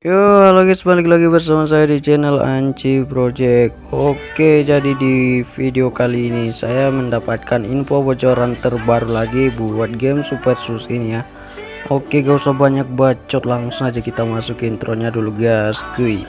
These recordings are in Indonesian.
Yo, halo guys, balik lagi bersama saya di channel Anci Project. Oke, jadi di video kali ini saya mendapatkan info bocoran terbaru lagi buat game Super Sus ini ya. Oke, gak usah banyak bacot, langsung aja kita masuk intronya dulu guys. Kuy.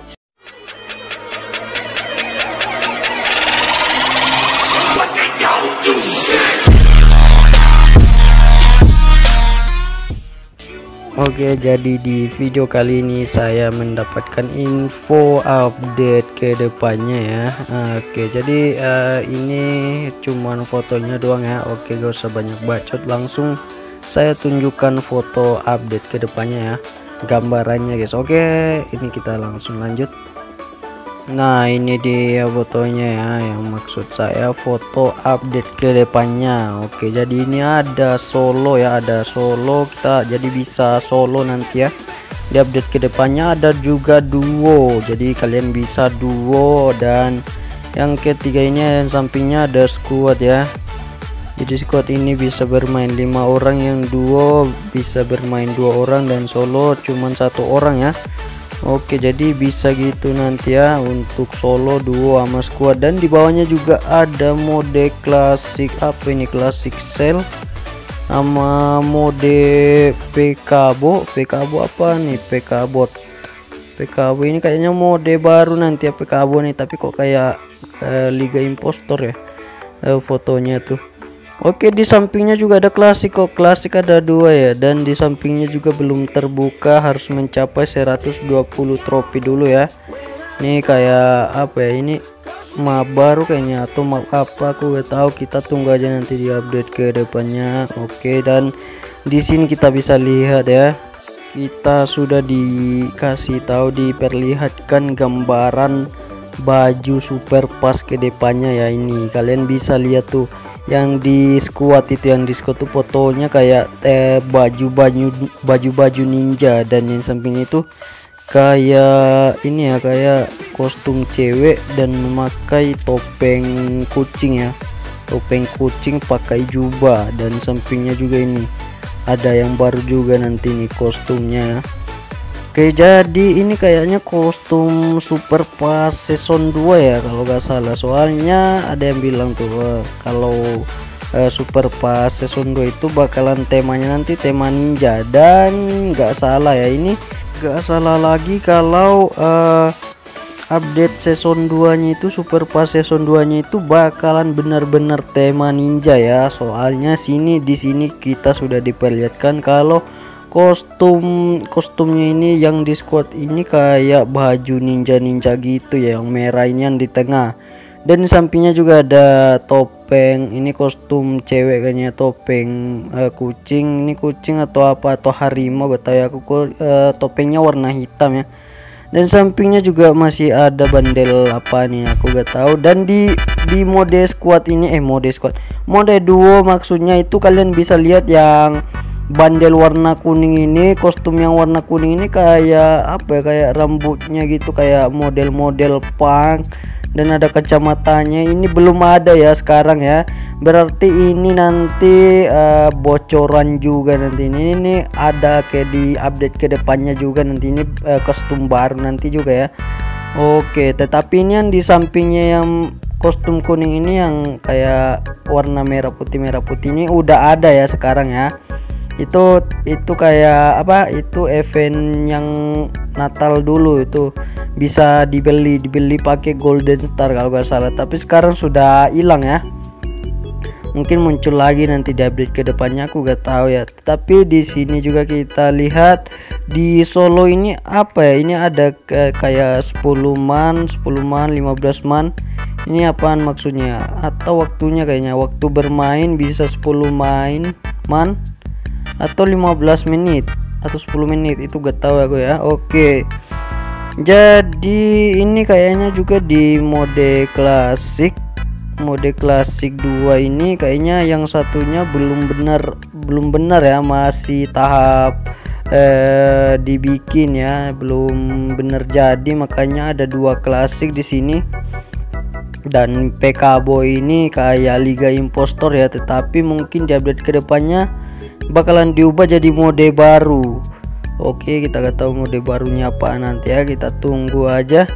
Oke jadi di video kali ini saya mendapatkan info update ke depannya ya. Oke jadi uh, ini cuman fotonya doang ya. Oke gak usah banyak bacot langsung saya tunjukkan foto update ke depannya ya gambarannya guys. Oke ini kita langsung lanjut Nah ini dia fotonya ya. Yang maksud saya foto update ke depannya. Oke jadi ini ada solo ya ada solo. Kita jadi bisa solo nanti ya. Di update ke depannya ada juga duo. Jadi kalian bisa duo dan yang ketiga ini yang sampingnya ada squad ya. Jadi squad ini bisa bermain lima orang yang duo bisa bermain dua orang dan solo cuman satu orang ya Oke jadi bisa gitu nanti ya untuk solo duo sama squad. Dan di bawahnya juga ada mode klasik apa ini? Klasik cell sama mode PKBO PKBO apa nih? PKBO ini kayaknya mode baru nanti ya PKBO nih. Tapi kok kayak eh, Liga Impostor ya eh, fotonya tuh Oke di sampingnya juga ada klasik kok. Klasik ada dua ya. Dan di sampingnya juga belum terbuka harus mencapai 120 trofi dulu ya. Ini kayak apa ya? Ini map baru kayaknya atau map apa? Aku gak tahu. Kita tunggu aja nanti di update ke depannya. Oke dan di sini kita bisa lihat ya. Kita sudah dikasih tahu diperlihatkan gambaran baju super pas ke depannya ya ini. Kalian bisa lihat tuh yang di squad itu yang di squad tuh fotonya kayak eh, baju baju baju baju ninja. Dan yang samping itu kayak ini ya kayak kostum cewek dan memakai topeng kucing ya. Topeng kucing pakai jubah. Dan sampingnya juga ini. Ada yang baru juga nanti nih kostumnya ya Oke jadi ini kayaknya kostum super pas season 2 ya kalau gak salah. Soalnya ada yang bilang tuh uh, kalau uh, super pas season 2 itu bakalan temanya nanti tema ninja. Dan gak salah ya ini gak salah lagi kalau uh, update season 2 nya itu super pas season 2 nya itu bakalan benar-benar tema ninja ya. Soalnya sini di sini kita sudah diperlihatkan kalau kostum kostumnya ini yang di squad ini kayak baju ninja-ninja gitu ya yang merah ini yang di tengah. Dan sampingnya juga ada topeng ini kostum cewek kayaknya topeng uh, kucing. Ini kucing atau apa atau harimau gak tahu ya aku uh, topengnya warna hitam ya. Dan sampingnya juga masih ada bandel apa nih aku gak tahu dan di di mode squad ini eh mode squad mode duo maksudnya itu kalian bisa lihat yang bandel warna kuning ini kostum yang warna kuning ini kayak apa ya kayak rambutnya gitu kayak model-model punk. Dan ada kacamatanya ini belum ada ya sekarang ya. Berarti ini nanti uh, bocoran juga nanti ini. Ini ada kayak di update ke depannya juga nanti ini uh, kostum baru nanti juga ya. Oke tetapi ini yang di sampingnya yang kostum kuning ini yang kayak warna merah putih merah putih ini udah ada ya sekarang ya itu itu kayak apa itu event yang Natal dulu itu. Bisa dibeli dibeli pakai Golden Star kalau nggak salah. Tapi sekarang sudah hilang ya. Mungkin muncul lagi nanti di update ke depannya aku gak tahu ya. Tapi di sini juga kita lihat di Solo ini apa ya? Ini ada kayak 10 man 10 man 15 man. Ini apaan maksudnya? Atau waktunya kayaknya? Waktu bermain bisa 10 main man atau 15 menit atau 10 menit itu gak tahu aku ya. Oke. Jadi ini kayaknya juga di mode klasik. Mode klasik 2 ini kayaknya yang satunya belum benar belum benar ya. Masih tahap eh, dibikin ya. Belum benar jadi makanya ada dua klasik di sini. Dan PKBO ini kayak Liga Impostor ya tetapi mungkin di update ke depannya bakalan diubah jadi mode baru. Oke kita gak tahu mode barunya apa nanti ya. Kita tunggu aja.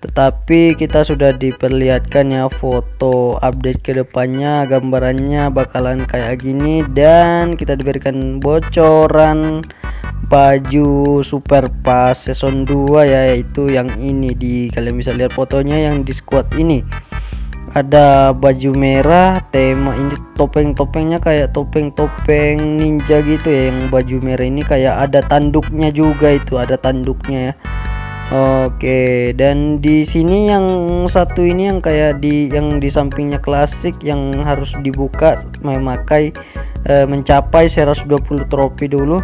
Tetapi kita sudah diperlihatkan ya foto update ke depannya gambarannya bakalan kayak gini. Dan kita diberikan bocoran baju super pas season 2 ya yaitu yang ini di kalian bisa lihat fotonya yang di squad ini ada baju merah tema ini topeng-topengnya kayak topeng-topeng ninja gitu ya yang baju merah ini kayak ada tanduknya juga itu ada tanduknya ya Oke, dan di sini yang satu ini yang kayak di yang di sampingnya klasik yang harus dibuka memakai e, mencapai 120 trofi dulu.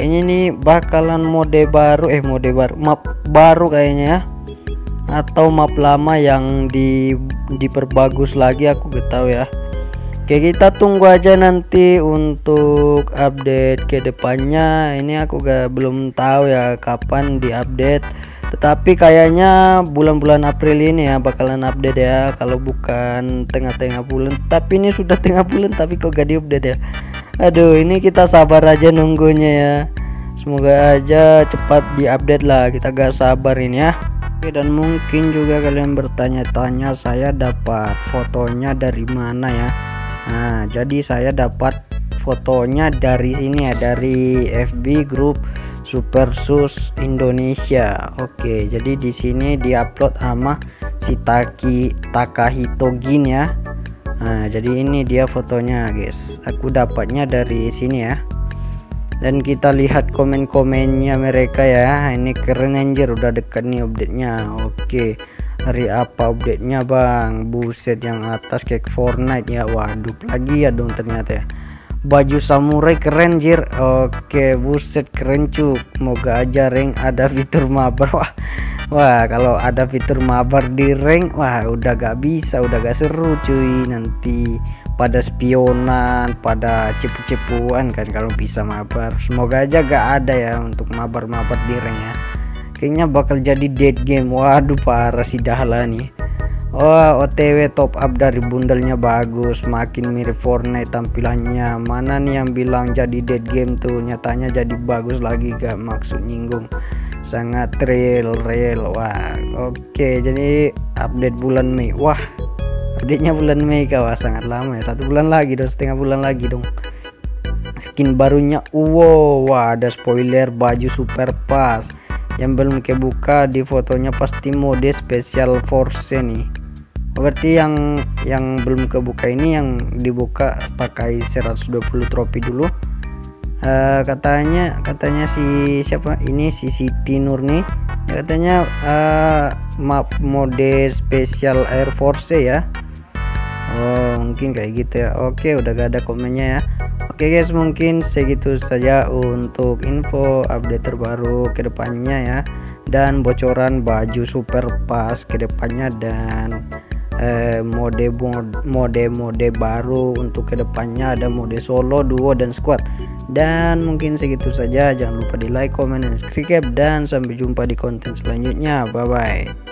Kayaknya ini bakalan mode baru eh mode baru map baru kayaknya ya. Atau map lama yang di diperbagus lagi aku gak tahu ya. Oke, kita tunggu aja nanti untuk update ke depannya. Ini aku gak belum tahu ya kapan diupdate. Tetapi kayaknya bulan-bulan April ini ya bakalan update ya kalau bukan tengah-tengah bulan. Tapi ini sudah tengah bulan tapi kok gak diupdate ya. Aduh, ini kita sabar aja nunggunya ya. Semoga aja cepat diupdate lah. Kita gak sabar ini ya. Oke, dan mungkin juga kalian bertanya-tanya saya dapat fotonya dari mana ya Nah, jadi saya dapat fotonya dari ini ya, dari FB grup Super Sus Indonesia. Oke, jadi di sini diupload sama si Taki Takahito Gin ya. Nah, jadi ini dia fotonya, guys. Aku dapatnya dari sini ya. Dan kita lihat komen-komennya mereka ya. Ini keren anjir, udah dekat nih update-nya. Oke. Hari apa update nya bang? Buset yang atas kayak Fortnite ya. Waduh lagi ya dong ternyata ya. Baju samurai keren jir oke buset keren cuk. Semoga aja ring ada fitur mabar. Wah wah kalau ada fitur mabar di ring wah udah gak bisa udah gak seru cuy nanti pada spionan pada cepu-cepuan kan kalau bisa mabar. Semoga aja gak ada ya untuk mabar-mabar di ring ya. Kayaknya bakal jadi dead game. Waduh parah si Dahlan nih. Oh OTW top up dari bundelnya bagus. Makin mirip Fortnite tampilannya. Mana nih yang bilang jadi dead game tuh? Nyatanya jadi bagus lagi gak maksud nyinggung. Sangat real real. Wah oke. Okay, jadi update bulan Mei. Wah update nya bulan Mei kawah sangat lama ya. Satu bulan lagi dong. Setengah bulan lagi dong. Skin barunya wow. Ada spoiler baju super pas. Yang belum kebuka di fotonya pasti mode special force nih. Berarti yang yang belum kebuka ini yang dibuka pakai 120 trofi dulu. Uh, katanya katanya si siapa? Ini si Siti Nur nih katanya uh, map mode special air force ya oh mungkin kayak gitu ya. Oke udah gak ada komennya ya. Oke guys mungkin segitu saja untuk info update terbaru ke depannya ya. Dan bocoran baju super pas ke depannya dan eh, mode mode mode baru untuk ke depannya ada mode solo duo dan squad. Dan mungkin segitu saja. Jangan lupa di like comment dan subscribe. Dan sampai jumpa di konten selanjutnya. Bye bye